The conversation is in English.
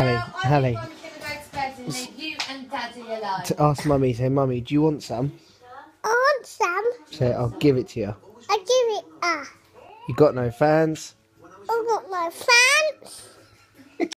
Halle, Halle, I'm To to you and Daddy alone. to ask Mummy, say, Mummy, do you want some? I want some. Say, I'll give it to you. I give it a. You got no fans? I got my fans.